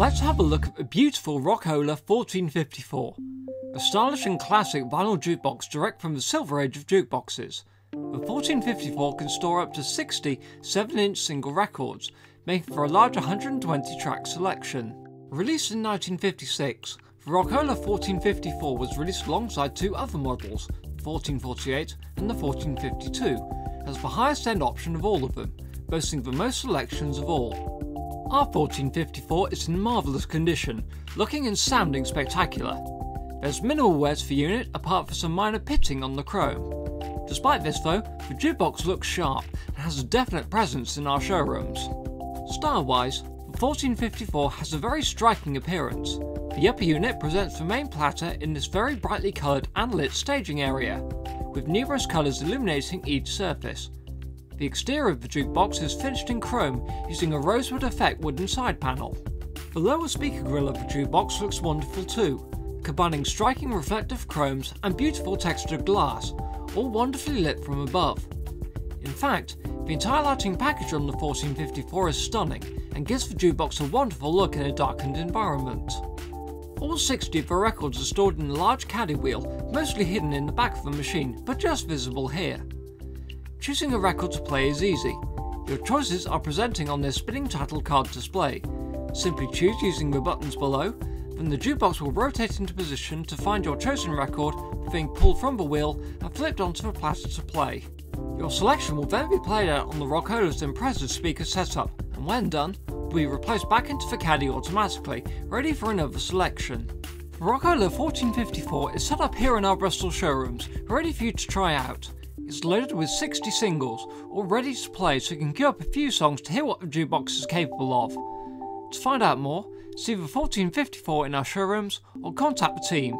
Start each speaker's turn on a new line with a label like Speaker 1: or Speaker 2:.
Speaker 1: Let's have a look at the beautiful Rock-Ola 1454, a stylish and classic vinyl jukebox direct from the silver age of jukeboxes. The 1454 can store up to 60 7-inch single records, making for a large 120 track selection. Released in 1956, the Rock-Ola 1454 was released alongside two other models, the 1448 and the 1452, as the highest end option of all of them, boasting the most selections of all. Our 1454 is in marvellous condition, looking and sounding spectacular. There's minimal wear to the unit apart from some minor pitting on the chrome. Despite this though, the jukebox looks sharp and has a definite presence in our showrooms. Style-wise, the 1454 has a very striking appearance. The upper unit presents the main platter in this very brightly coloured and lit staging area, with numerous colours illuminating each surface, the exterior of the jukebox is finished in chrome using a rosewood effect wooden side panel. The lower speaker grill of the jukebox looks wonderful too, combining striking reflective chromes and beautiful textured glass, all wonderfully lit from above. In fact, the entire lighting package on the 1454 is stunning and gives the jukebox a wonderful look in a darkened environment. All 60 of the records are stored in a large caddy wheel, mostly hidden in the back of the machine, but just visible here. Choosing a record to play is easy. Your choices are presenting on this spinning title card display. Simply choose using the buttons below, then the jukebox will rotate into position to find your chosen record being pulled from the wheel and flipped onto the platter to play. Your selection will then be played out on the Rock-Ola's impressive speaker setup, and when done, will be replaced back into the caddy automatically, ready for another selection. Rock-Ola 1454 is set up here in our Bristol showrooms, ready for you to try out. It's loaded with 60 singles, all ready to play so you can queue up a few songs to hear what the jukebox is capable of. To find out more, see the 1454 in our showrooms or contact the team.